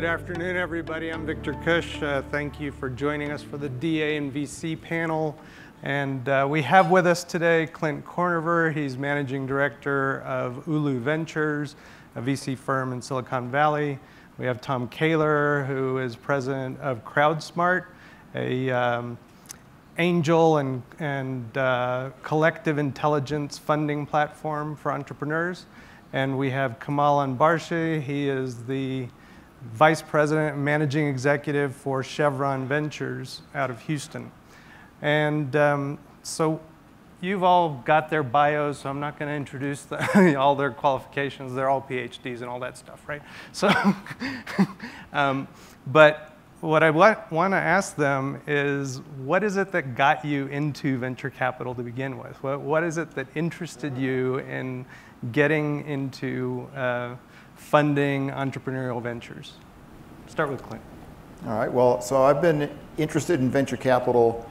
Good afternoon, everybody. I'm Victor Kush. Uh, thank you for joining us for the DA and VC panel. And uh, we have with us today Clint Korver. He's managing director of Ulu Ventures, a VC firm in Silicon Valley. We have Tom Kehler, who is president of CrowdSmart, a um, angel and, and uh, collective intelligence funding platform for entrepreneurs. And we have Kamal Anbarshi. He is the vice president and managing executive for Chevron Ventures out of Houston. And um, so you've all got their bios, so I'm not going to introduce the, all their qualifications. They're all PhDs and all that stuff, right? So, um, but what I want to ask them is what is it that got you into venture capital to begin with? What, what is it that interested you in getting into uh, funding entrepreneurial ventures? Start with Clint. All right, well, so I've been interested in venture capital.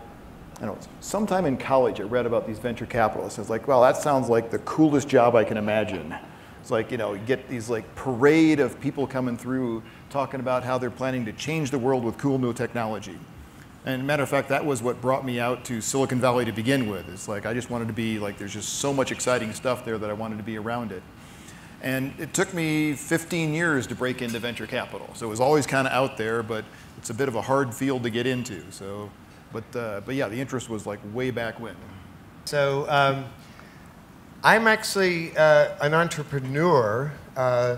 I know, sometime in college I read about these venture capitalists. I was like, well, that sounds like the coolest job I can imagine. It's like, you know, you get these like parade of people coming through talking about how they're planning to change the world with cool new technology. And matter of fact, that was what brought me out to Silicon Valley to begin with. It's like I just wanted to be like, there's just so much exciting stuff there that I wanted to be around it. And it took me 15 years to break into venture capital. So it was always kind of out there, but it's a bit of a hard field to get into. So, but, uh, but yeah, the interest was like way back when. So um, I'm actually uh, an entrepreneur. Uh,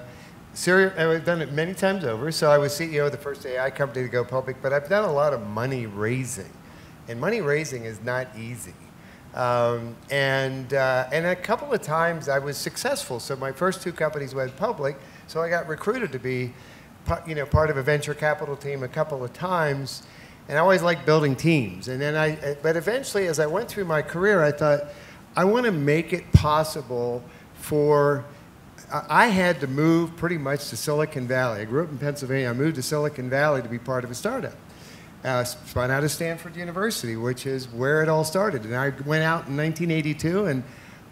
I've done it many times over. So I was CEO of the first AI company to go public, but I've done a lot of money raising. And money raising is not easy. Um, and, uh, and a couple of times I was successful. So my first two companies went public. So I got recruited to be you know, part of a venture capital team a couple of times. And I always liked building teams. And then I, but eventually, as I went through my career, I thought, I want to make it possible for I had to move pretty much to Silicon Valley. I grew up in Pennsylvania. I moved to Silicon Valley to be part of a startup. Uh, spun out of Stanford University, which is where it all started. And I went out in 1982, and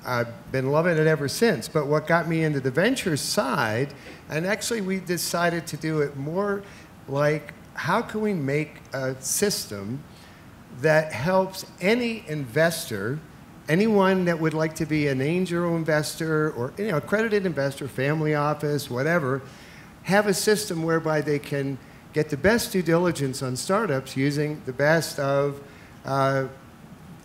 I've been loving it ever since. But what got me into the venture side, and actually we decided to do it more like how can we make a system that helps any investor anyone that would like to be an angel investor or you know, accredited investor, family office, whatever, have a system whereby they can get the best due diligence on startups using the best of uh,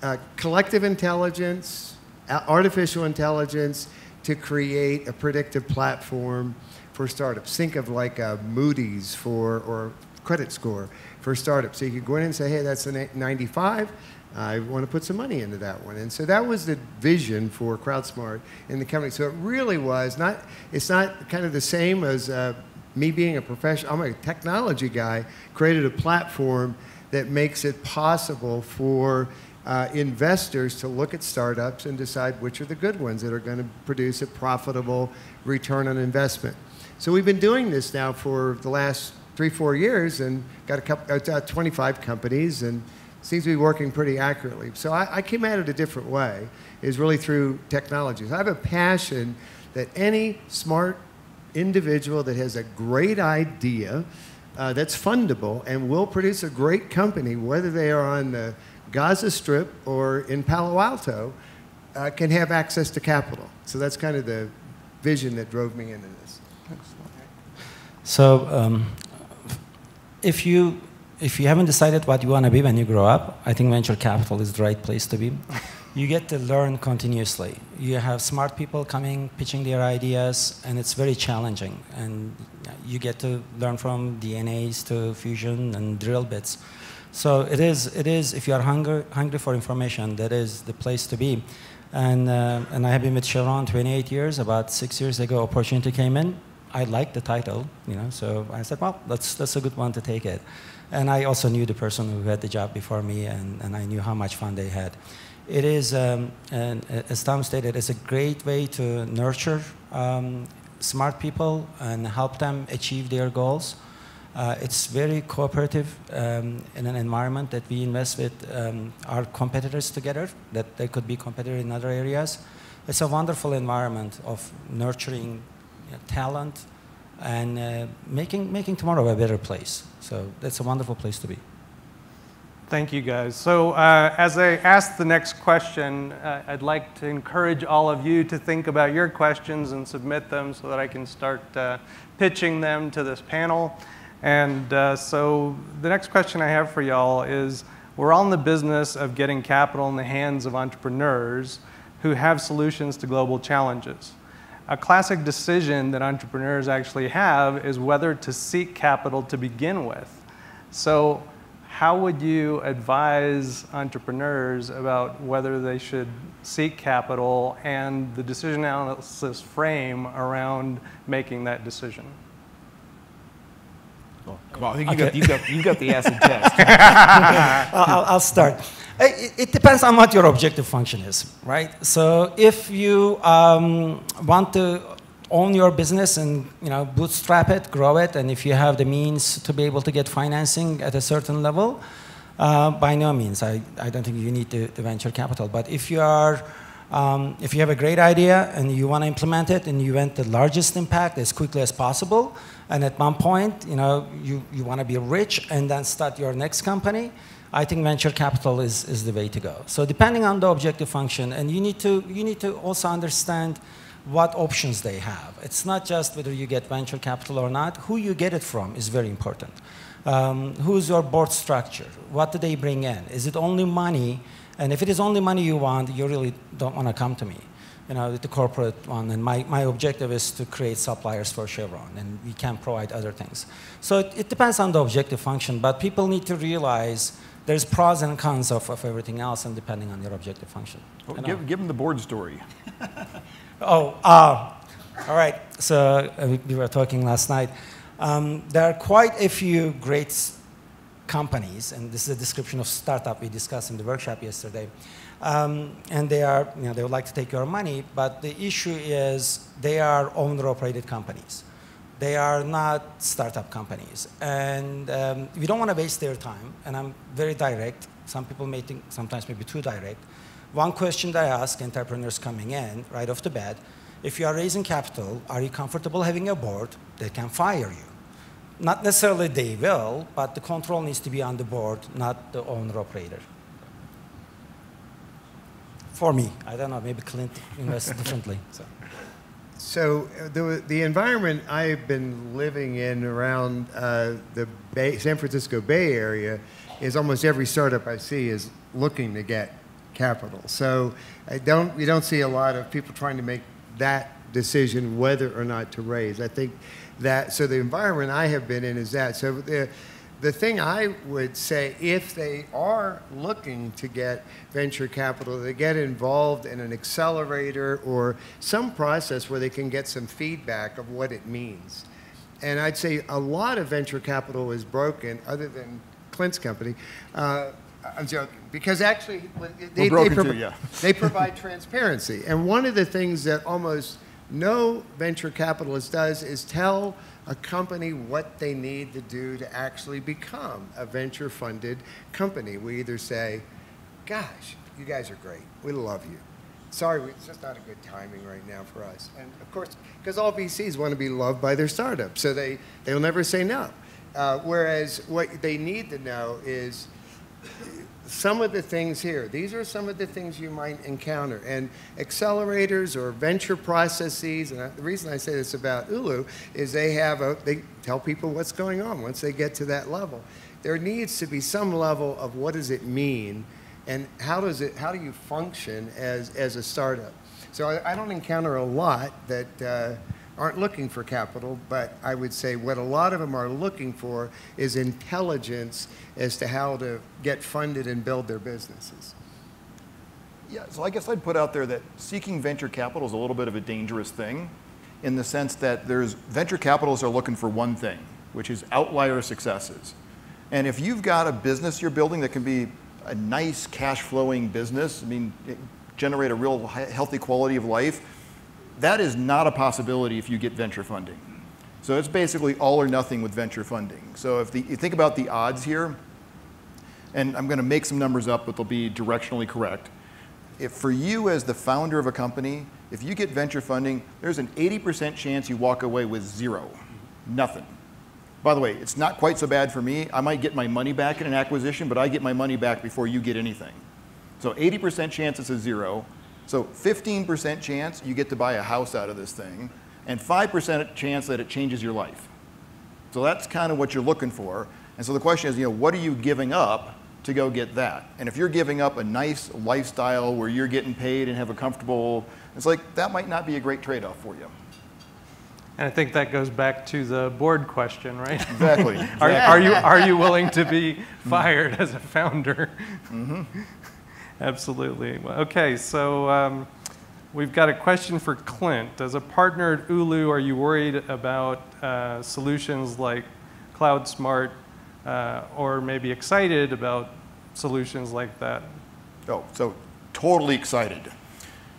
uh, collective intelligence, artificial intelligence to create a predictive platform for startups. Think of like a Moody's for, or credit score for startups. So you could go in and say, hey, that's a 95 I want to put some money into that one. And so that was the vision for CrowdSmart in the company. So it really was not, it's not kind of the same as uh, me being a professional, I'm a technology guy, created a platform that makes it possible for uh, investors to look at startups and decide which are the good ones that are going to produce a profitable return on investment. So we've been doing this now for the last three, four years and got a couple, uh, 25 companies and seems to be working pretty accurately. So I, I, came at it a different way, is really through technologies. I have a passion that any smart individual that has a great idea uh, that's fundable and will produce a great company, whether they are on the Gaza Strip or in Palo Alto, uh, can have access to capital. So that's kind of the vision that drove me into this. So um, if you if you haven't decided what you want to be when you grow up, I think venture capital is the right place to be. You get to learn continuously. You have smart people coming, pitching their ideas, and it's very challenging. And you get to learn from DNAs to fusion and drill bits. So it is, it is if you are hungry, hungry for information, that is the place to be. And, uh, and I have been with Chevron 28 years. About six years ago, opportunity came in. I liked the title, you know, so I said, well, that's, that's a good one to take it. And I also knew the person who had the job before me, and, and I knew how much fun they had. It is, um, and as Tom stated, it's a great way to nurture um, smart people and help them achieve their goals. Uh, it's very cooperative um, in an environment that we invest with um, our competitors together, that they could be competitors in other areas. It's a wonderful environment of nurturing talent and uh, making, making tomorrow a better place. So that's a wonderful place to be. Thank you, guys. So, uh, as I ask the next question, uh, I'd like to encourage all of you to think about your questions and submit them so that I can start uh, pitching them to this panel. And uh, so, the next question I have for y'all is we're all in the business of getting capital in the hands of entrepreneurs who have solutions to global challenges. A classic decision that entrepreneurs actually have is whether to seek capital to begin with. So, how would you advise entrepreneurs about whether they should seek capital and the decision analysis frame around making that decision? Well, come on, I think you, got, you, got, you got the acid test. I'll, I'll start. It, it, depends on what your objective function is, right? So if you um, want to own your business and you know bootstrap it, grow it, and if you have the means to be able to get financing at a certain level, uh, by no means, I, I don't think you need the, the venture capital. But if you are um, if you have a great idea and you want to implement it and you want the largest impact as quickly as possible, and at one point, you know, you, you want to be rich and then start your next company, I think venture capital is, is the way to go. So depending on the objective function, and you need to, you need to also understand what options they have. It's not just whether you get venture capital or not, who you get it from is very important. Um, who's your board structure? What do they bring in? Is it only money? And if it is only money you want, you really don't want to come to me. You know, the corporate one, and my, my objective is to create suppliers for Chevron, and we can provide other things. So it, it depends on the objective function, but people need to realize there's pros and cons of, of everything else, and depending on your objective function. Well, give, give them the board story. Oh, uh, all right. So uh, we were talking last night. Um, there are quite a few great companies, and this is a description of startup we discussed in the workshop yesterday. Um, and they are, you know, they would like to take your money, but the issue is they are owner-operated companies. They are not startup companies, and um, we don't want to waste their time. And I'm very direct. Some people may think sometimes maybe too direct. One question that I ask entrepreneurs coming in right off the bat, if you are raising capital, are you comfortable having a board that can fire you? Not necessarily they will, but the control needs to be on the board, not the owner operator. For me, I don't know, maybe Clint invests differently. So. So uh, the, the environment I've been living in around uh, the Bay, San Francisco Bay Area is almost every startup I see is looking to get capital. So I don't, you don't see a lot of people trying to make that decision whether or not to raise. I think that, so the environment I have been in is that. So the, the thing I would say, if they are looking to get venture capital, they get involved in an accelerator or some process where they can get some feedback of what it means. And I'd say a lot of venture capital is broken, other than Clint's company, uh, I'm joking. Because actually, they, they, too, yeah. they provide transparency. And one of the things that almost no venture capitalist does is tell a company what they need to do to actually become a venture funded company. We either say, gosh, you guys are great. We love you. Sorry, it's just not a good timing right now for us. And of course, because all VCs want to be loved by their startup, so they, they'll never say no. Uh, whereas what they need to know is some of the things here. These are some of the things you might encounter. And accelerators or venture processes, and the reason I say this about Ulu is they have a, they tell people what's going on once they get to that level. There needs to be some level of what does it mean and how does it, how do you function as, as a startup? So I, I don't encounter a lot that, uh, aren't looking for capital, but I would say what a lot of them are looking for is intelligence as to how to get funded and build their businesses. Yeah, so I guess I'd put out there that seeking venture capital is a little bit of a dangerous thing in the sense that there's venture capitalists are looking for one thing, which is outlier successes. And if you've got a business you're building that can be a nice cash flowing business, I mean, generate a real healthy quality of life, that is not a possibility if you get venture funding. So it's basically all or nothing with venture funding. So if the, you think about the odds here, and I'm going to make some numbers up, but they'll be directionally correct. If for you as the founder of a company, if you get venture funding, there's an 80% chance you walk away with zero. Nothing. By the way, it's not quite so bad for me. I might get my money back in an acquisition, but I get my money back before you get anything. So 80% chance it's a zero. So 15% chance you get to buy a house out of this thing, and 5% chance that it changes your life. So that's kind of what you're looking for. And so the question is, you know, what are you giving up to go get that? And if you're giving up a nice lifestyle where you're getting paid and have a comfortable, it's like that might not be a great trade-off for you. And I think that goes back to the board question, right? Exactly. Are, are you, are you willing to be fired as a founder? Mm-hmm. Absolutely. Okay, so um, we've got a question for Clint. As a partner at Ulu, are you worried about uh, solutions like CrowdSmart uh, or maybe excited about solutions like that? Oh, so totally excited.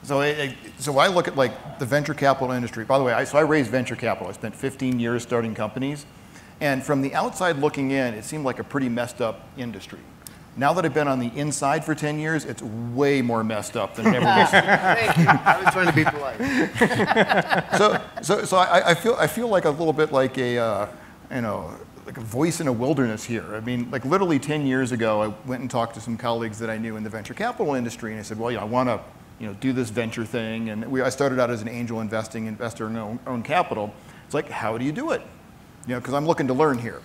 So, I- so I look at like the venture capital industry. By the way, I, so I raised venture capital. I spent 15 years starting companies. And from the outside looking in, it seemed like a pretty messed up industry. Now that I've been on the inside for 10 years, it's way more messed up than it ever was. Thank you. I was trying to be polite. so, so, so I, I feel I feel like a little bit like a uh, you know like a voice in a wilderness here. I mean, like literally 10 years ago, I went and talked to some colleagues that I knew in the venture capital industry, and I said, well, you know, I want to you know do this venture thing, and we, I started out as an angel investing investor in own, own capital. It's like, how do you do it? You know, because I'm looking to learn here.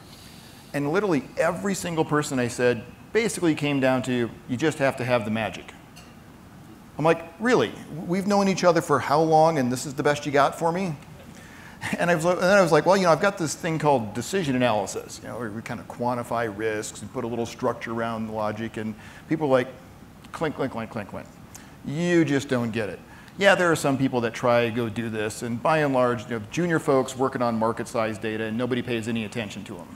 And literally every single person I said basically came down to you just have to have the magic. I'm like, really? We've known each other for how long, and this is the best you got for me? And, I was, and then I was like, well, you know, I've got this thing called decision analysis, you know, where we kind of quantify risks and put a little structure around the logic, and people like, clink, clink, clink, clink, clink. You just don't get it. Yeah, there are some people that try to go do this, and by and large, you know, junior folks working on market size data, and nobody pays any attention to them.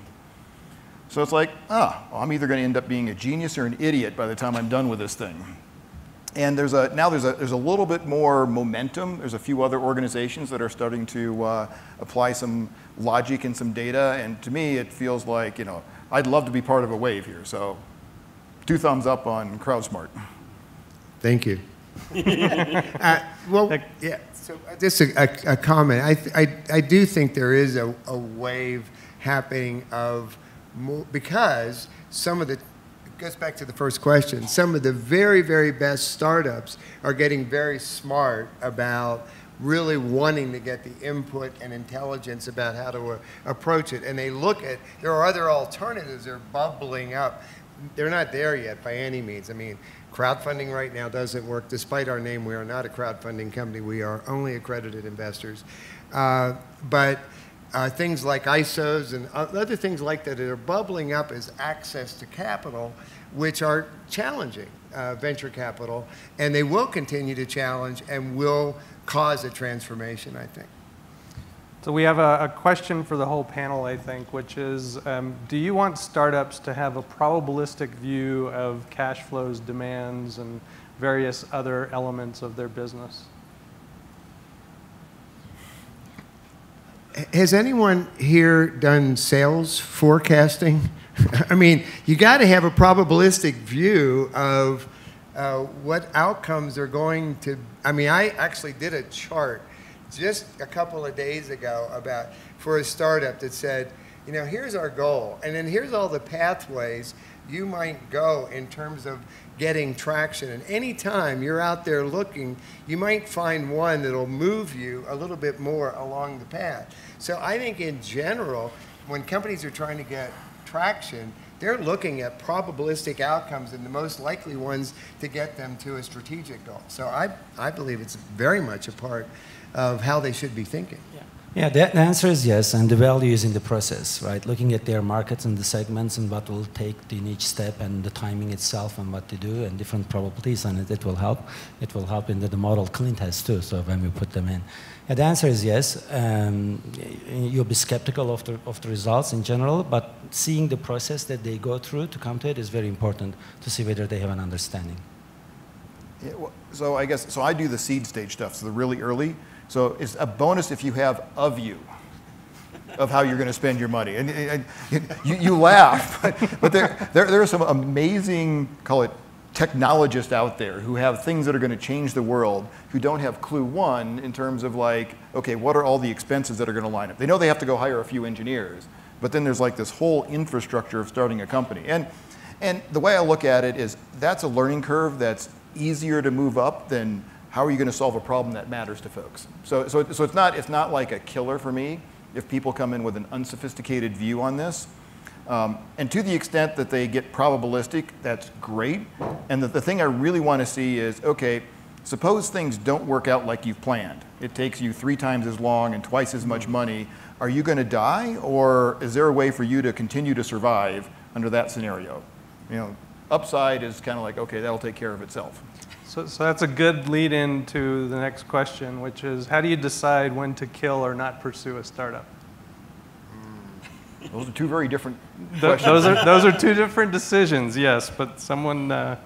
So it's like, ah, well, I'm either going to end up being a genius or an idiot by the time I'm done with this thing. And there's a, now there's a, there's a little bit more momentum. There's a few other organizations that are starting to uh, apply some logic and some data. And to me, it feels like, you know, I'd love to be part of a wave here. So two thumbs up on CrowdSmart. Thank you. uh, well, yeah. So uh, just a, a, a comment. I, I, I do think there is a, a wave happening of more, because some of the it goes back to the first question. Some of the very very best startups are getting very smart about really wanting to get the input and intelligence about how to uh, approach it, and they look at there are other alternatives. They're bubbling up. They're not there yet by any means. I mean, Crowdfunding right now doesn't work. Despite our name, we are not a crowdfunding company. We are only accredited investors. Uh, but uh, things like ICOs and other things like that are bubbling up as access to capital, which are challenging uh, venture capital, and they will continue to challenge and will cause a transformation, I think. So we have a, a question for the whole panel, I think, which is, um, do you want startups to have a probabilistic view of cash flows, demands, and various other elements of their business? Has anyone here done sales forecasting? I mean, you got to have a probabilistic view of uh, what outcomes are going to. I mean, I actually did a chart just a couple of days ago about for a startup that said, you know, here's our goal, and then here's all the pathways you might go in terms of getting traction. And anytime you're out there looking, you might find one that'll move you a little bit more along the path. So I think in general, when companies are trying to get traction, they're looking at probabilistic outcomes and the most likely ones to get them to a strategic goal. So I, I believe it's very much a part of how they should be thinking. Yeah. Yeah, the, answer is yes, and the value is in the process, right? Looking at their markets and the segments and what will take in each step and the timing itself and what to do and different probabilities and it, it will help. It will help in the, the model Clint has too, so when we put them in. Yeah, the answer is yes. Um, you'll be skeptical of the, of the results in general, but seeing the process that they go through to come to it is very important to see whether they have an understanding. Yeah, well, so I guess, so I do the seed stage stuff, so the really early. So it's a bonus if you have of you, of how you're going to spend your money. And, and you, you, laugh, but, there, there, there are some amazing, call it technologists out there who have things that are going to change the world who don't have clue one in terms of like, okay, what are all the expenses that are going to line up? They know they have to go hire a few engineers, but then there's like this whole infrastructure of starting a company. And, and the way I look at it is that's a learning curve that's easier to move up than how are you going to solve a problem that matters to folks. So, so, so it's, not, it's not like a killer for me if people come in with an unsophisticated view on this. Um, and to the extent that they get probabilistic, that's great. And the, the thing I really want to see is, okay, suppose things don't work out like you've planned. It takes you three times as long and twice as much money. Are you going to die, or is there a way for you to continue to survive under that scenario? You know, upside is kind of like, okay, that'll take care of itself. So, so that's a good lead in to the next question, which is how do you decide when to kill or not pursue a startup? Those are two very different Th- those, are, those are two different decisions, yes, but someone. Uh,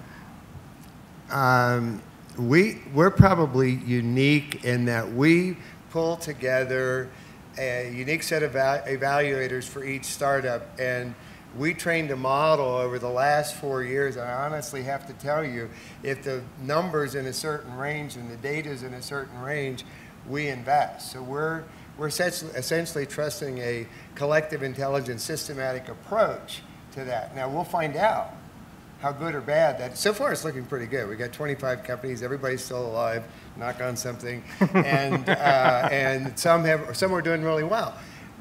Um, we, we're probably unique in that we pull together a unique set of val- evaluators for each startup. And we trained a model over the last four years. I honestly have to tell you, if the number's in a certain range and the data's in a certain range, we invest. So we're, we're essentially, essentially trusting a collective intelligence systematic approach to that. Now, we'll find out how good or bad that. So far, it's looking pretty good. We got 25 companies. Everybody's still alive. Knock on something, and uh, and some have some are doing really well.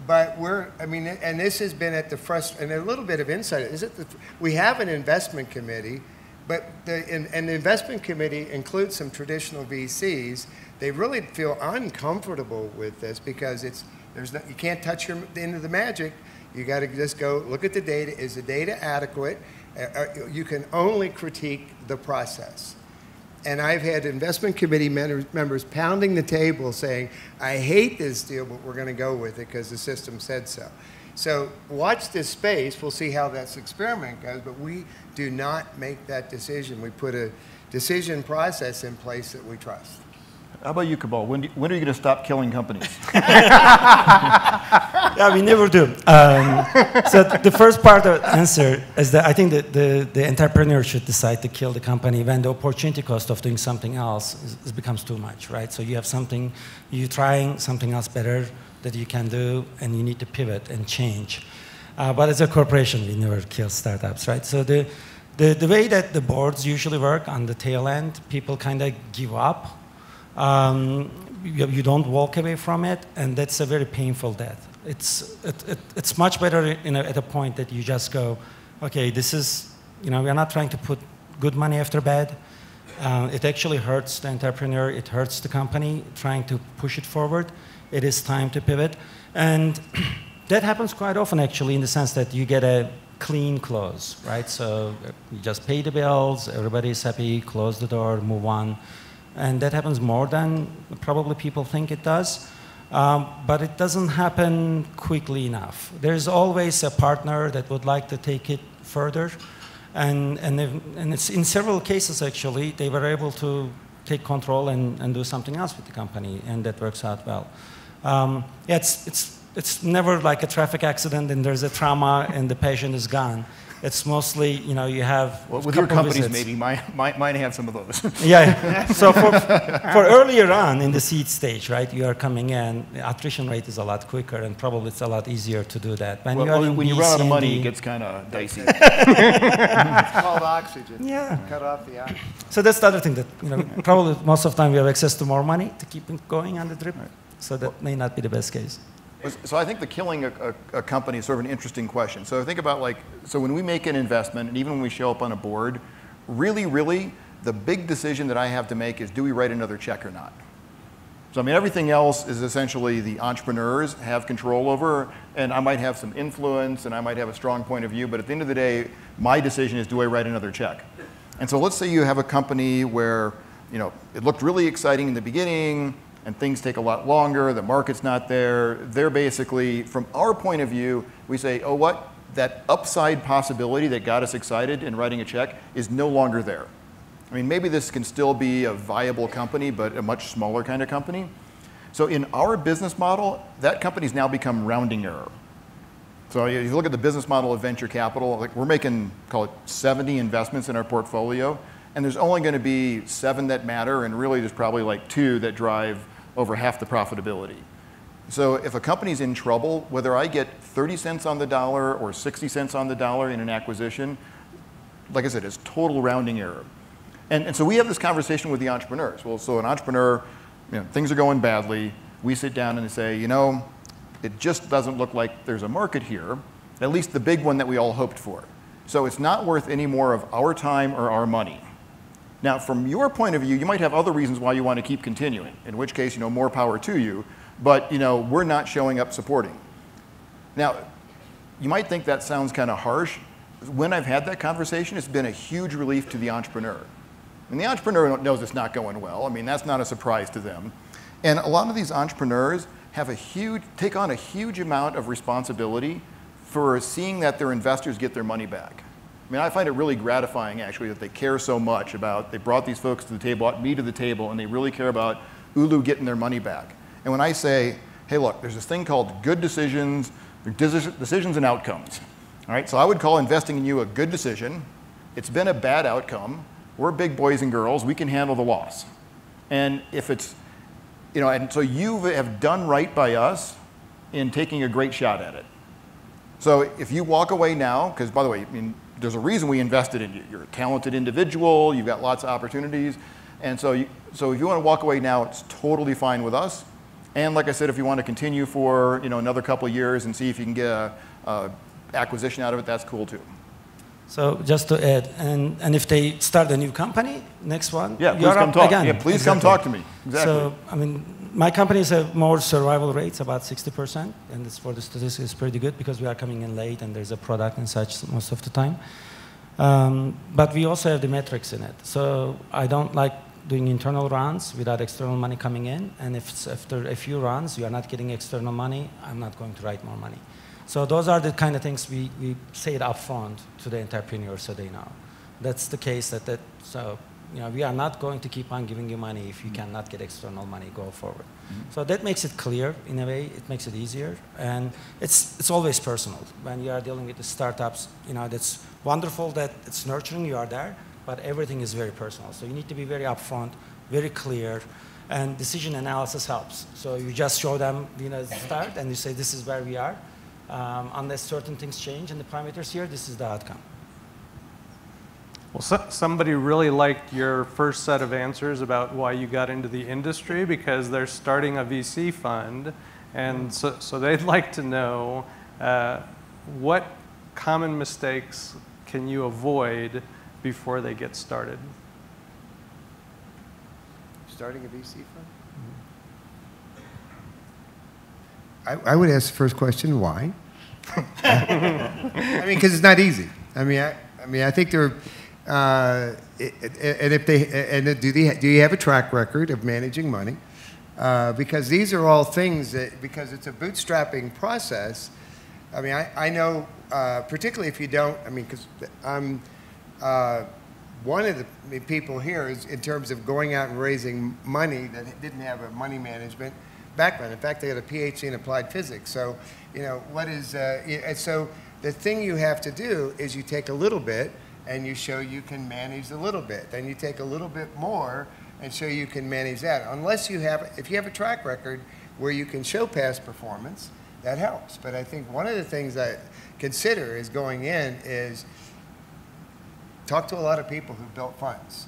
But we're, I mean, and this has been at the frust, and a little bit of insight. Is it the, we have an investment committee, but the and, and the investment committee includes some traditional VCs. They really feel uncomfortable with this because it's there's no, you can't touch your the end of the magic. You got to just go look at the data. Is the data adequate? Uh, uh, you can only critique the process. And I've had investment committee members pounding the table saying, I hate this deal, but we're going to go with it because the system said so. So watch this space. We'll see how this experiment goes, but we do not make that decision. We put a decision process in place that we trust. How about you, Kamal? When, when are you going to stop killing companies? yeah, we never do. Um, so the first part of the answer is that I think that the, the entrepreneur should decide to kill the company when the opportunity cost of doing something else is, is becomes too much, right? So you have something, you're trying something else better that you can do, and you need to pivot and change. Uh, but as a corporation, we never kill startups, right? So the, the, the way that the boards usually work on the tail end, people kind of give up. Um, you, you don't walk away from it, and that's a very painful death. It's, it, it, it's much better a, at a point that you just go, okay, this is, you know, we're not trying to put good money after bad. Uh, it actually hurts the entrepreneur, it hurts the company trying to push it forward. It is time to pivot. And that happens quite often, actually, in the sense that you get a clean close, right? So you just pay the bills, everybody's happy, close the door, move on. And that happens more than probably people think it does. Um, but it doesn't happen quickly enough. There's always a partner that would like to take it further. And, and, and it's in several cases, actually, they were able to take control and, and do something else with the company, and that works out well. Um, yeah, it's, it's, it's never like a traffic accident and there's a trauma and the patient is gone. It's mostly, you know, you have. Well, with your companies, visits. maybe. Mine, mine, mine have some of those. Yeah. So for, for earlier on in the seed stage, right, you are coming in, the attrition rate is a lot quicker and probably it's a lot easier to do that. When Well, you are well, in when you run out of money, D- it gets kind of dicey. It's called oxygen. Yeah. Cut off the oxygen. So that's the other thing that, you know, probably most of the time we have access to more money to keep going on the drip. So that may not be the best case. So I think the killing a, a, a company is sort of an interesting question. So I think about like, so when we make an investment, and even when we show up on a board, really, really, the big decision that I have to make is do we write another check or not? So I mean, everything else is essentially the entrepreneurs have control over, and I might have some influence, and I might have a strong point of view, but at the end of the day, my decision is do I write another check? And so let's say you have a company where, you know, it looked really exciting in the beginning, and things take a lot longer, the market's not there. They're basically, from our point of view, we say, oh, what? That upside possibility that got us excited in writing a check is no longer there. I mean, maybe this can still be a viable company, but a much smaller kind of company. So in our business model, that company's now become rounding error. So if you look at the business model of venture capital, like we're making, call it 70 investments in our portfolio. and there's only going to be seven that matter, and really there's probably like two that drive over half the profitability. So if a company's in trouble, whether I get 30 cents on the dollar or 60 cents on the dollar in an acquisition, like I said, it's total rounding error. And, and so we have this conversation with the entrepreneurs. Well, so an entrepreneur, you know, things are going badly. We sit down and say, you know, it just doesn't look like there's a market here, at least the big one that we all hoped for. So it's not worth any more of our time or our money. Now, from your point of view, you might have other reasons why you want to keep continuing, in which case, you know, more power to you, but, you know, we're not showing up supporting. Now, you might think that sounds kind of harsh. When I've had that conversation, it's been a huge relief to the entrepreneur. And the entrepreneur knows it's not going well. I mean, that's not a surprise to them. And a lot of these entrepreneurs have a huge, take on a huge amount of responsibility for seeing that their investors get their money back. I mean, I find it really gratifying actually that they care so much about, they brought these folks to the table, brought me to the table, and they really care about Ulu getting their money back. And when I say, hey, look, there's this thing called good decisions, decisions and outcomes. All right, so I would call investing in you a good decision. It's been a bad outcome. We're big boys and girls. We can handle the loss. And if it's, you know, and so you have done right by us in taking a great shot at it. So if you walk away now, because by the way, I mean, there's a reason we invested in you. You're a talented individual, you've got lots of opportunities. And so, you, so if you want to walk away now, it's totally fine with us. And like I said, if you want to continue for you know, another couple of years and see if you can get a, a acquisition out of it, that's cool too. So just to add, and, and if they start a new company, next one, yeah, please come talk. Again. Yeah, please exactly. come talk to me. Exactly. So I mean, my companies have more survival rates, about 60%, and it's for the statistics is pretty good because we are coming in late and there's a product and such most of the time. Um, but we also have the metrics in it. So I don't like doing internal runs without external money coming in, and if after a few runs you are not getting external money, I'm not going to write more money. So those are the kind of things we, we say it upfront to the entrepreneurs so they know. That's the case that, that so you know, we are not going to keep on giving you money if you cannot get external money go forward. Mm-hmm. So that makes it clear in a way, it makes it easier. And it's, it's always personal. When you are dealing with the startups, you know, that's wonderful that it's nurturing, you are there, but everything is very personal. So you need to be very upfront, very clear, and decision analysis helps. So you just show them, you know, the start, and you say, this is where we are. Um, unless certain things change in the parameters here, this is the outcome. Well, so, somebody really liked your first set of answers about why you got into the industry because they're starting a VC fund, and so, so they'd like to know uh, what common mistakes can you avoid before they get started? Starting a VC fund? I, I would ask the first question, why? I mean, because it's not easy. I mean, I, I mean, I think there. Uh, and if they and do they do you have a track record of managing money? Uh, because these are all things that because it's a bootstrapping process. I mean, I, I know uh, particularly if you don't. I mean, because I'm uh, one of the people here is in terms of going out and raising money that didn't have a money management background. In fact, they had a PhD in applied physics. So, you know, what is, uh, so the thing you have to do is you take a little bit and you show you can manage a little bit. Then you take a little bit more and show you can manage that. Unless you have, if you have a track record where you can show past performance, that helps. But I think one of the things I consider is going in is talk to a lot of people who built funds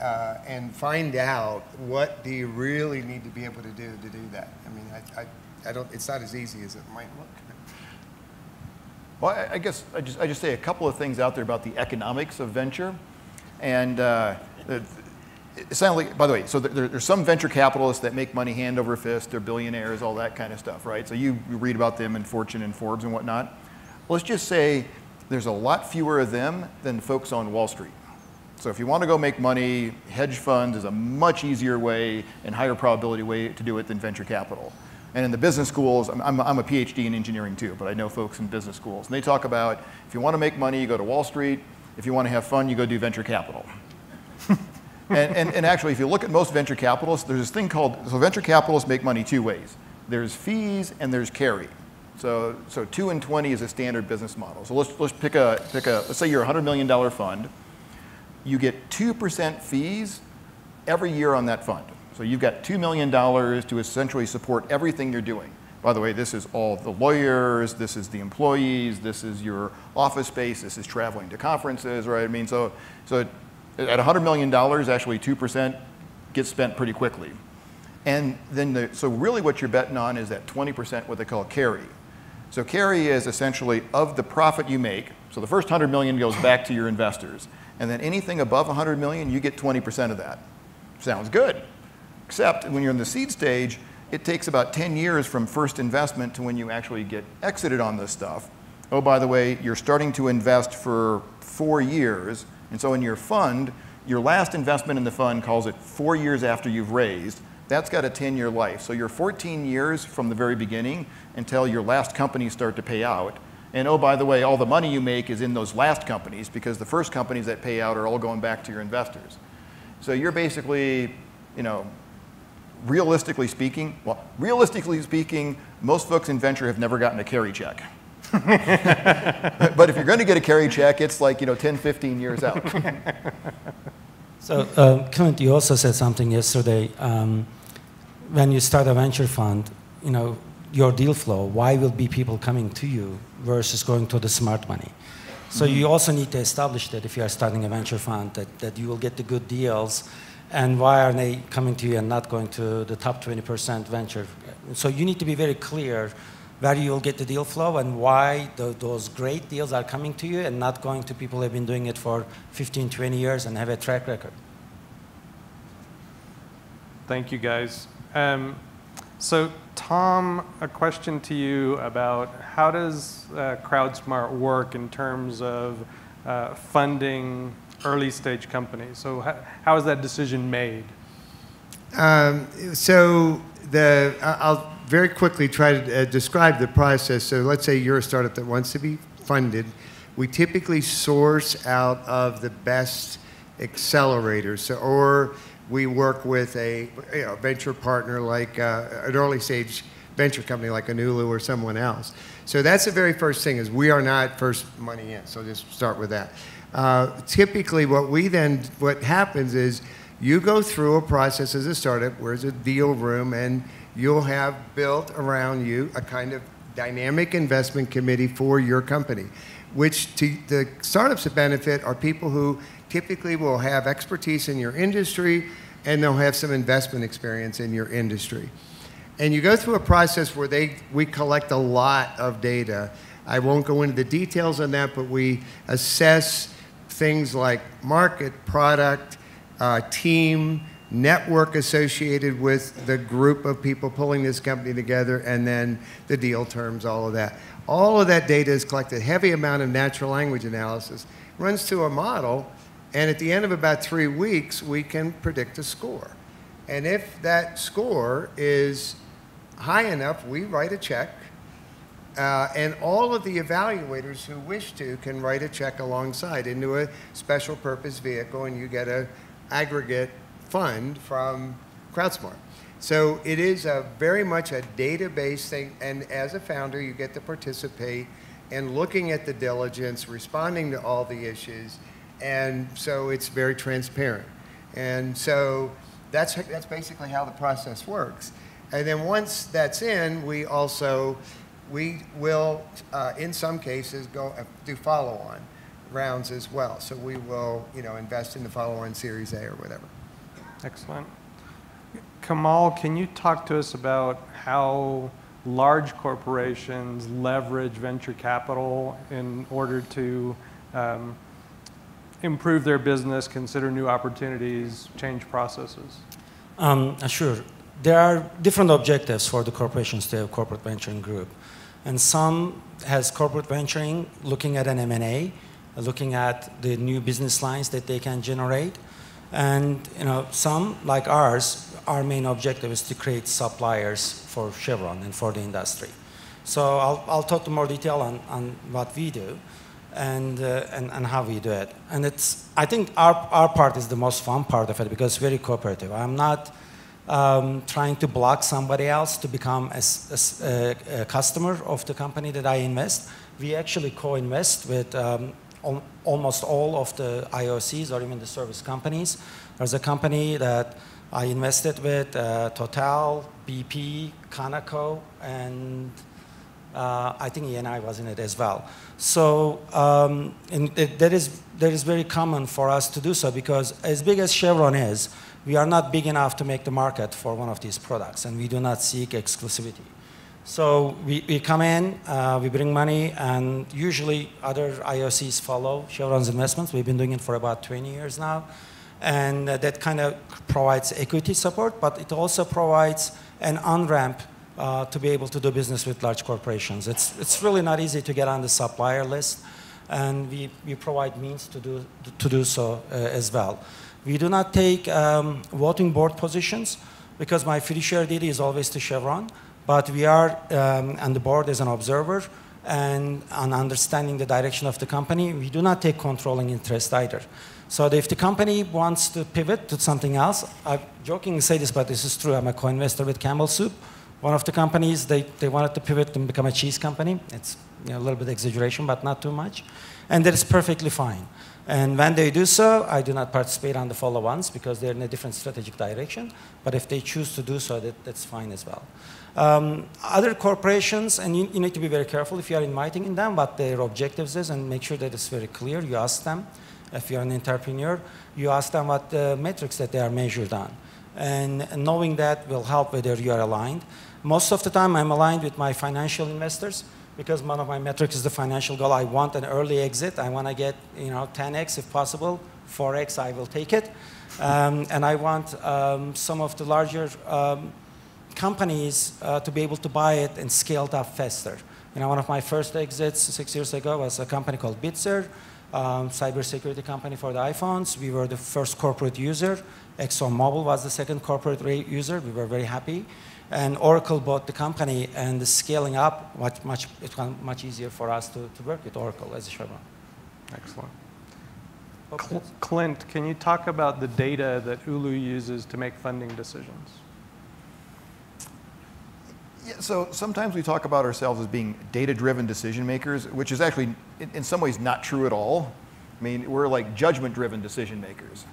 uh, and find out what do you really need to be able to do to do that. I mean, I, I, I don't, it's not as easy as it might look. Well, I, I guess I just, I just say a couple of things out there about the economics of venture. And uh, by the way, so there, there's some venture capitalists that make money hand over fist, they're billionaires, all that kind of stuff, right? So you, you read about them in Fortune and Forbes and whatnot. Let's just say there's a lot fewer of them than folks on Wall Street. So if you want to go make money, hedge funds is a much easier way and higher probability way to do it than venture capital. And in the business schools, I'm, I'm, a PhD in engineering too, but I know folks in business schools. And they talk about if you want to make money, you go to Wall Street. If you want to have fun, you go do venture capital. and, and, and actually, if you look at most venture capitalists, there's this thing called, so venture capitalists make money two ways. There's fees and there's carry. So, so 2 and 20 is a standard business model. So let's, let's pick, a, pick a, let's say you're a $100 million fund you get 2% fees every year on that fund. So you've got $2 million to essentially support everything you're doing. By the way, this is all the lawyers, this is the employees, this is your office space, this is traveling to conferences, right? I mean, so, so at $100 million, actually 2% gets spent pretty quickly. And then, the, so really what you're betting on is that 20% what they call carry. So carry is essentially of the profit you make. So the first 100 million goes back to your investors. And then anything above 100 million, you get 20% of that. Sounds good. Except when you're in the seed stage, it takes about 10 years from first investment to when you actually get exited on this stuff. Oh, by the way, you're starting to invest for four years. And so in your fund, your last investment in the fund calls it four years after you've raised. That's got a 10 year life. So you're 14 years from the very beginning until your last companies start to pay out. And oh, by the way, all the money you make is in those last companies because the first companies that pay out are all going back to your investors. So you're basically, you know, realistically speaking, well, realistically speaking, most folks in venture have never gotten a carry check. but if you're going to get a carry check, it's like, you know, 10, 15 years out. so, uh, Clint, you also said something yesterday. Um, when you start a venture fund, you know, your deal flow, why will be people coming to you versus going to the smart money? So mm -hmm. you also need to establish that if you are starting a venture fund, that, that you will get the good deals and why are they coming to you and not going to the top 20% venture? So you need to be very clear where you will get the deal flow and why the, those great deals are coming to you and not going to people who have been doing it for 15, 20 years and have a track record. Thank you, guys. Um, so Tom, a question to you about how does uh, CrowdSmart work in terms of uh, funding early stage companies. So how, how is that decision made? Um, so the, I'll very quickly try to uh, describe the process. So let's say you're a startup that wants to be funded. We typically source out of the best accelerators. So, or we work with a you know, venture partner like uh, an early stage venture company like an Ulu or someone else. So that's the very first thing is we are not first money in. So just start with that. Uh, typically, what we then, what happens is you go through a process as a startup where there's a deal room and you'll have built around you a kind of dynamic investment committee for your company, which to the startups that benefit are people who typically will have expertise in your industry and they'll have some investment experience in your industry. And you go through a process where they, we collect a lot of data. I won't go into the details on that, but we assess things like market, product, uh, team, network associated with the group of people pulling this company together, and then the deal terms, all of that. All of that data is collected, heavy amount of natural language analysis, runs to a model, and at the end of about three weeks, we can predict a score. And if that score is high enough, we write a check uh, and all of the evaluators who wish to can write a check alongside into a special purpose vehicle, and you get an aggregate fund from CrowdSmart. So it is a very much a database thing, and as a founder, you get to participate in looking at the diligence, responding to all the issues, and so it's very transparent. And so that's, that's basically how the process works. And then once that's in, we also we will, uh, in some cases, go uh, do follow-on rounds as well. So we will, you know, invest in the follow-on Series A or whatever. Excellent. Kamal, can you talk to us about how large corporations leverage venture capital in order to um, improve their business, consider new opportunities, change processes? Um, sure. There are different objectives for the corporations to have corporate venturing group and some has corporate venturing, looking at an M&A, looking at the new business lines that they can generate. And you know, some, like ours, our main objective is to create suppliers for Chevron and for the industry. So I'll, I'll talk to more detail on, on what we do and, uh, and, and how we do it. And it's, I think our, our part is the most fun part of it because it's very cooperative. I'm not um, trying to block somebody else to become a, a, a, customer of the company that I invest. We actually co-invest with um, al almost all of the IOCs or even the service companies. There's a company that I invested with, uh, Total, BP, Conoco, and uh, I think ENI was in it as well. So um, it, that, is, that is very common for us to do so because as big as Chevron is, we are not big enough to make the market for one of these products and we do not seek exclusivity. So we, we come in, uh, we bring money, and usually other IOCs follow Chevron's investments. We've been doing it for about 20 years now. And uh, that kind of provides equity support, but it also provides an on-ramp uh, to be able to do business with large corporations. It's, it's really not easy to get on the supplier list, and we, we provide means to do, to do so uh, as well. We do not take um, voting board positions because my fiduciary duty is always to Chevron. But we are um, on the board as an observer and on understanding the direction of the company. We do not take controlling interest either. So if the company wants to pivot to something else, I jokingly say this, but this is true. I'm a co-investor with Campbell Soup. One of the companies, they, they wanted to pivot and become a cheese company. It's you know, a little bit exaggeration, but not too much. And that is perfectly fine. And when they do so, I do not participate on the follow-ons because they're in a different strategic direction. But if they choose to do so, that, that's fine as well. Um, other corporations, and you, you, need to be very careful if you are inviting in them what their objectives is and make sure that it's very clear. You ask them, if you're an entrepreneur, you ask them what the metrics that they are measured on. And knowing that will help whether you are aligned. Most of the time, I'm aligned with my financial investors because one of my metrics is the financial goal. I want an early exit. I want to get you know 10x if possible. 4x, I will take it. Um, and I want um, some of the larger um, companies uh, to be able to buy it and scale it up faster. You know, one of my first exits six years ago was a company called Bitzer, um, cybersecurity company for the iPhones. We were the first corporate user. ExxonMobil was the second corporate user. We were very happy. And Oracle bought the company, and the scaling up, much, much, it's much easier for us to, to work with Oracle as a Chevron. Excellent. Oh, Cl Clint, can you talk about the data that Ulu uses to make funding decisions? Yeah, so sometimes we talk about ourselves as being data-driven decision makers, which is actually, in, in, some ways, not true at all. I mean, we're like judgment-driven decision makers.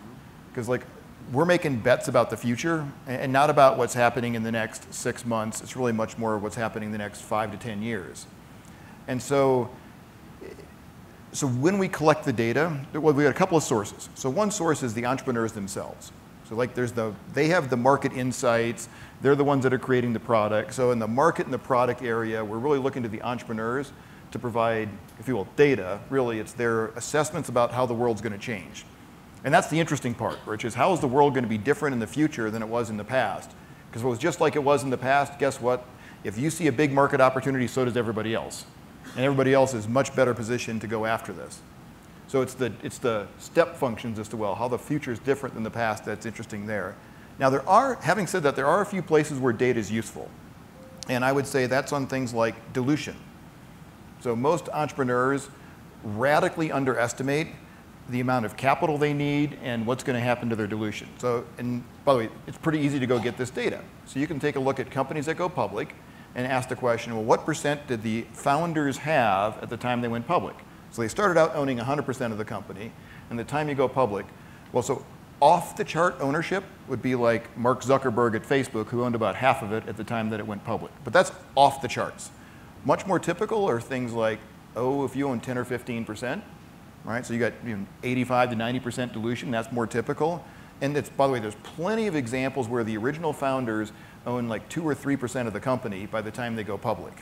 Because like, we're making bets about the future and not about what's happening in the next six months. It's really much more what's happening in the next five to 10 years. And so, so when we collect the data, well, we got a couple of sources. So one source is the entrepreneurs themselves. So like there's the, they have the market insights, they're the ones that are creating the product. So in the market and the product area, we're really looking to the entrepreneurs to provide, if you will, data. Really, it's their assessments about how the world's going to change. And that's the interesting part, which is how is the world going to be different in the future than it was in the past? Because it was just like it was in the past, guess what? If you see a big market opportunity, so does everybody else. And everybody else is much better positioned to go after this. So it's the, it's the step functions as to, well, how the future is different than the past that's interesting there. Now, there are, having said that, there are a few places where data is useful. And I would say that's on things like dilution. So most entrepreneurs radically underestimate the amount of capital they need and what's going to happen to their dilution. So, and by the way, it's pretty easy to go get this data. So you can take a look at companies that go public and ask the question, well, what percent did the founders have at the time they went public? So they started out owning 100% of the company, and the time you go public, well, so off the chart ownership would be like Mark Zuckerberg at Facebook, who owned about half of it at the time that it went public. But that's off the charts. Much more typical are things like, oh, if you own 10 or 15%, right? So you got you know, 85 to 90% dilution, that's more typical. And it's, by the way, there's plenty of examples where the original founders own like 2 or 3% of the company by the time they go public.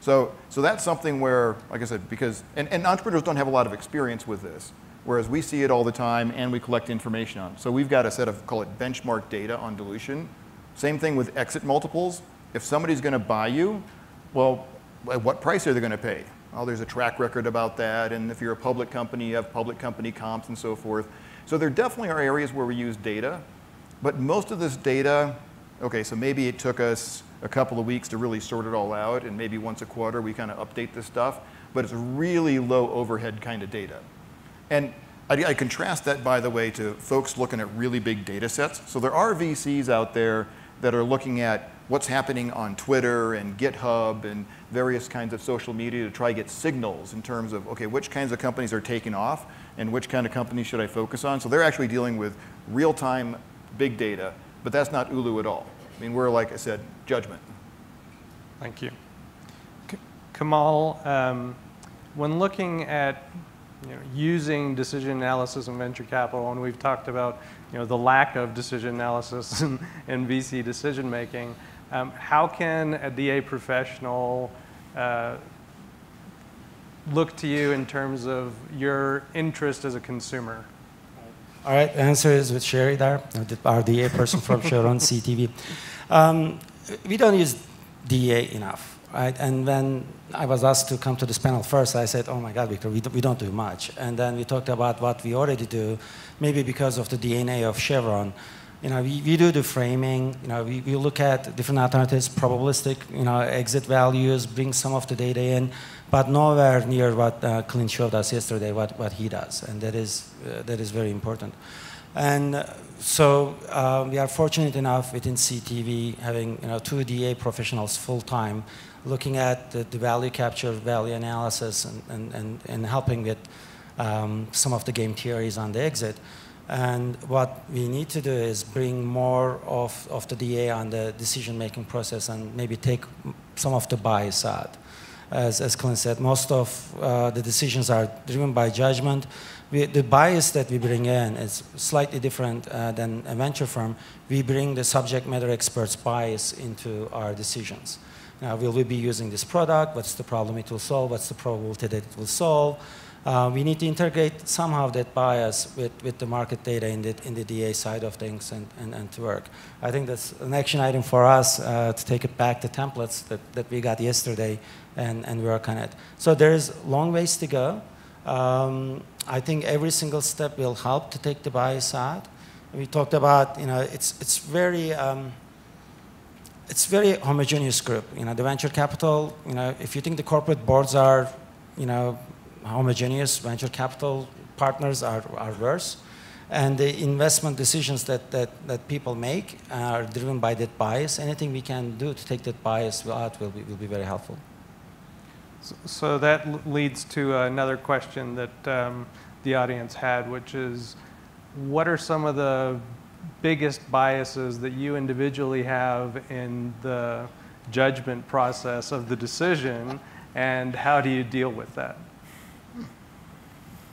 So, so that's something where, like I said, because, and, and entrepreneurs don't have a lot of experience with this whereas we see it all the time and we collect information on. So we've got a set of, call it benchmark data on dilution. Same thing with exit multiples. If somebody's going to buy you, well, at what price are they going to pay? Well, there's a track record about that, and if you're a public company, you have public company comps and so forth. So there definitely are areas where we use data, but most of this data, okay, so maybe it took us a couple of weeks to really sort it all out, and maybe once a quarter we kind of update this stuff, but it's really low overhead kind of data. And I, I, contrast that, by the way, to folks looking at really big data sets. So there are VCs out there that are looking at what's happening on Twitter and GitHub and various kinds of social media to try to get signals in terms of, okay, which kinds of companies are taking off and which kind of companies should I focus on. So they're actually dealing with real-time big data, but that's not Ulu at all. I mean, we're, like I said, judgment. Thank you. K Kamal, um, when looking at you know, using decision analysis and venture capital, and we've talked about you know, the lack of decision analysis in, in VC decision making, um, how can a DA professional uh, look to you in terms of your interest as a consumer? All right, the answer is with Sherry there, our DA person from Chevron CTV. Um, we don't use DA enough, right? And when I was asked to come to this panel first, I said, oh my God, Victor, we, do, we don't do much. And then we talked about what we already do, maybe because of the DNA of Chevron. You know, we, we do the framing, you know, we, we look at different alternatives, probabilistic, you know, exit values, bring some of the data in, but nowhere near what uh, Clint showed us yesterday, what, what he does. And that is, uh, that is very important. And uh, so uh, we are fortunate enough within CTV having you know, two DA professionals full-time looking at the, the, value capture, value analysis, and, and, and, and helping with um, some of the game theories on the exit. And what we need to do is bring more of, of the DA on the decision-making process and maybe take some of the bias out. As, as Clint said, most of uh, the decisions are driven by judgment. We, the bias that we bring in is slightly different uh, than a venture firm. We bring the subject matter experts bias into our decisions. Now, will we be using this product? What's the problem it will solve? What's the probability that it will solve? Uh, we need to integrate somehow that bias with, with the market data in the, in the DA side of things and, and, and to work. I think that's an action item for us uh, to take it back to templates that, that we got yesterday and, and work on it. So there's long ways to go. Um, I think every single step will help to take the bias out. We talked about, you know, it's, it's very, um, it's very homogeneous group. You know, the venture capital, you know, if you think the corporate boards are, you know, homogeneous, venture capital partners are, are worse. And the investment decisions that, that, that people make are driven by that bias. Anything we can do to take that bias out will be, will be very helpful. So, that leads to another question that um, the audience had, which is, what are some of the biggest biases that you individually have in the judgment process of the decision, and how do you deal with that?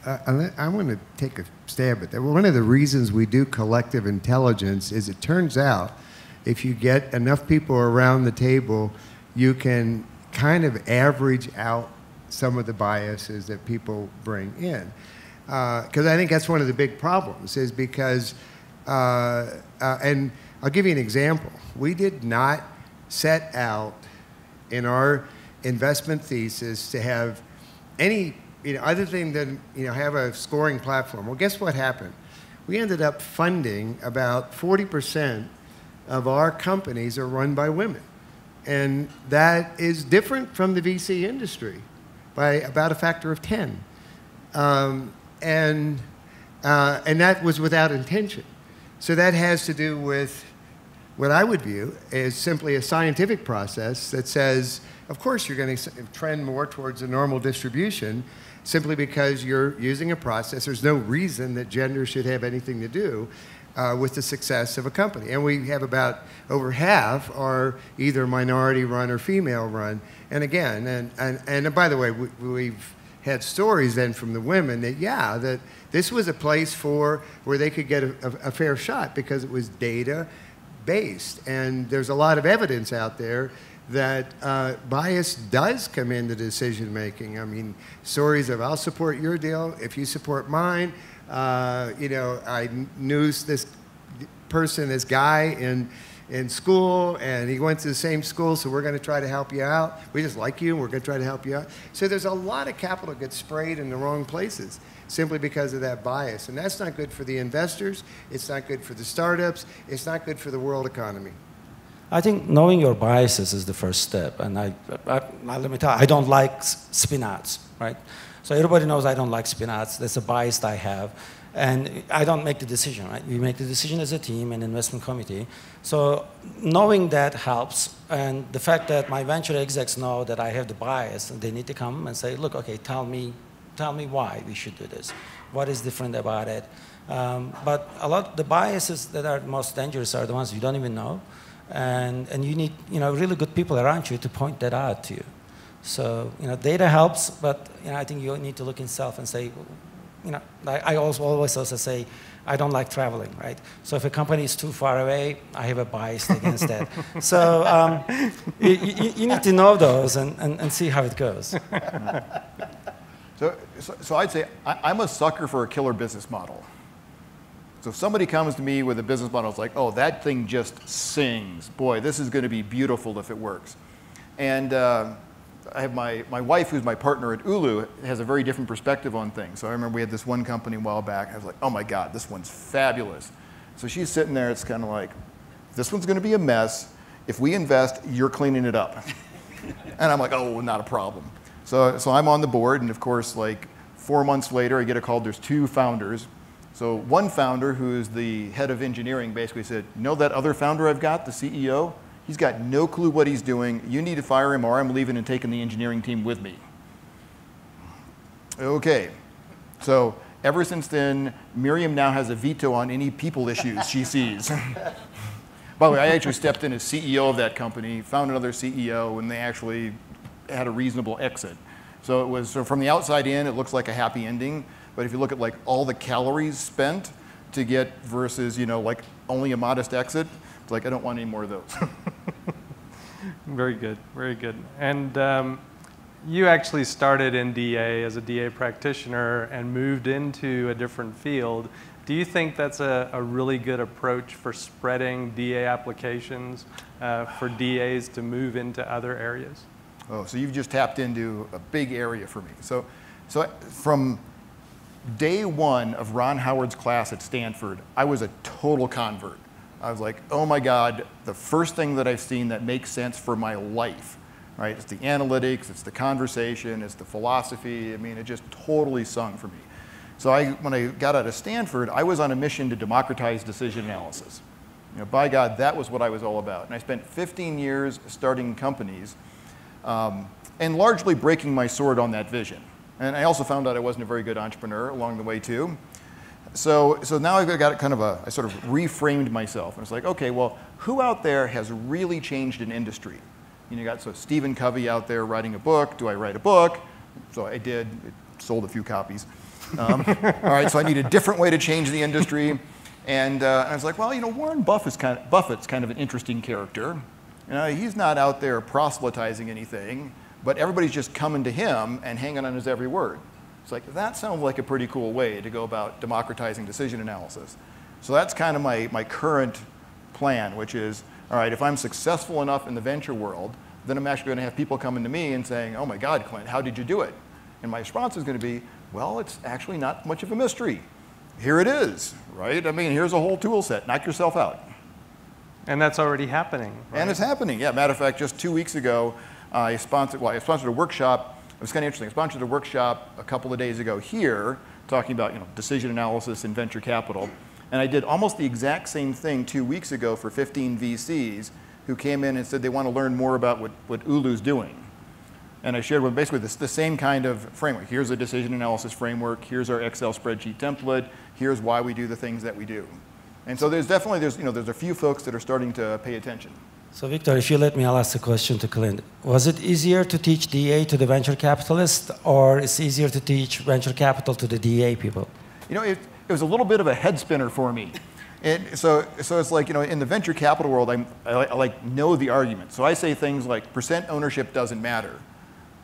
Uh, I want to take a stab at that. One of the reasons we do collective intelligence is it turns out if you get enough people around the table, you can kind of average out some of the biases that people bring in. Because uh, I think that's one of the big problems, is because uh, uh, and I'll give you an example. We did not set out in our investment thesis to have any, you know, other thing than, you know, have a scoring platform. Well, guess what happened? We ended up funding about 40% of our companies are run by women. And that is different from the VC industry by about a factor of 10. Um, and, uh, and that was without intention. So that has to do with what I would view as simply a scientific process that says, of course, you're going to trend more towards a normal distribution simply because you're using a process. There's no reason that gender should have anything to do uh, with the success of a company. And we have about over half are either minority run or female run. And again, and, and, and by the way, we, we've had stories then from the women that, yeah, that this was a place for where they could get a, a, a fair shot because it was data based. And there's a lot of evidence out there that uh, bias does come into decision making. I mean, stories of I'll support your deal if you support mine. Uh, you know, I knew this person, this guy in in school, and he went to the same school, so we're going to try to help you out. We just like you, and we're going to try to help you out. So there's a lot of capital gets sprayed in the wrong places simply because of that bias. And that's not good for the investors, it's not good for the startups, it's not good for the world economy. I think knowing your biases is the first step. And I, I, I let me tell you, I don't like spinouts, right? So everybody knows I don't like spinouts. That's a bias I have. And I don't make the decision, right? We make the decision as a team and investment committee. So knowing that helps. And the fact that my venture execs know that I have the bias, and they need to come and say, look, okay, tell me, tell me why we should do this. What is different about it? Um, but a lot the biases that are most dangerous are the ones you don't even know. And, and you need you know, really good people around you to point that out to you. So you know, data helps, but you know, I think you need to look in self and say, you know, I, I also always also say, I don't like traveling, right? So if a company is too far away, I have a bias against that. So um, you, you, you, need to know those and, and, and see how it goes. So, so, so I'd say I, am a sucker for a killer business model. So if somebody comes to me with a business model, it's like, oh, that thing just sings. Boy, this is going to be beautiful if it works. And uh, I have my, my wife, who's my partner at Ulu, has a very different perspective on things. So I remember we had this one company a while back. I was like, oh my God, this one's fabulous. So she's sitting there, it's kind of like, this one's going to be a mess. If we invest, you're cleaning it up. and I'm like, oh, not a problem. So, so I'm on the board, and of course, like four months later, I get a call. There's two founders. So one founder, who's the head of engineering, basically said, you know that other founder I've got, the CEO? He's got no clue what he's doing. You need to fire him or I'm leaving and taking the engineering team with me. Okay. So ever since then, Miriam now has a veto on any people issues she sees. By the way, I actually stepped in as CEO of that company, found another CEO, and they actually had a reasonable exit. So it was so from the outside in, it looks like a happy ending. But if you look at like all the calories spent to get versus you know like only a modest exit, it's like I don't want any more of those. very good, very good. And um, you actually started in DA as a DA practitioner and moved into a different field. Do you think that's a, a really good approach for spreading DA applications uh, for DAs to move into other areas? Oh, so you've just tapped into a big area for me. So, so from day one of Ron Howard's class at Stanford, I was a total convert. I was like, oh my God, the first thing that I've seen that makes sense for my life, right? It's the analytics, it's the conversation, it's the philosophy. I mean, it just totally sung for me. So I, when I got out of Stanford, I was on a mission to democratize decision analysis. You know, by God, that was what I was all about. And I spent 15 years starting companies um, and largely breaking my sword on that vision. And I also found out I wasn't a very good entrepreneur along the way too. So, so now I've got kind of a, I sort of reframed myself. And it's like, okay, well, who out there has really changed an industry? You know, you got so Stephen Covey out there writing a book. Do I write a book? So I did. It sold a few copies. Um, all right, so I need a different way to change the industry. And, uh, and I was like, well, you know, Warren Buffett's kind of, Buffett's kind of an interesting character. You know, he's not out there proselytizing anything, but everybody's just coming to him and hanging on his every word. It's like, that sounds like a pretty cool way to go about democratizing decision analysis. So that's kind of my, my current plan, which is, all right, if I'm successful enough in the venture world, then I'm actually going to have people coming to me and saying, oh my God, Clint, how did you do it? And my response is going to be, well, it's actually not much of a mystery. Here it is, right? I mean, here's a whole tool set. Knock yourself out. And that's already happening. Right? And it's happening. Yeah, matter of fact, just two weeks ago, Uh, I sponsored, well, I sponsored a workshop it was kind of interesting. I sponsored a workshop a couple of days ago here talking about you know, decision analysis in venture capital. And I did almost the exact same thing two weeks ago for 15 VCs who came in and said they want to learn more about what, what Ulu's doing. And I shared with basically this, the same kind of framework. Here's a decision analysis framework. Here's our Excel spreadsheet template. Here's why we do the things that we do. And so there's definitely, there's, you know, there's a few folks that are starting to pay attention. So Victor, if you let me, I'll ask a question to Clint. Was it easier to teach DA to the venture capitalist, or it's easier to teach venture capital to the DA people? You know, it, it was a little bit of a head spinner for me. And so, so it's like, you know, in the venture capital world, I'm, I, I like know the argument. So I say things like percent ownership doesn't matter.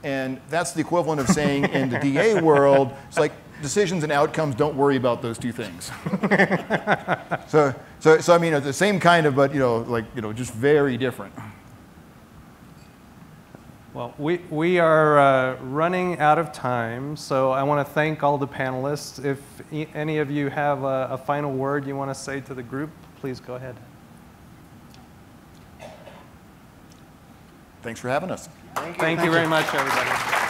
And that's the equivalent of saying in the DA world, it's like decisions and outcomes, don't worry about those two things. so, so, so, I mean, it's the same kind of, but, you know, like, you know, just very different. Well, we, we are uh, running out of time, so I want to thank all the panelists. If e any of you have a, a final word you want to say to the group, please go ahead. Thanks for having us. Thank you, thank you very much, everybody.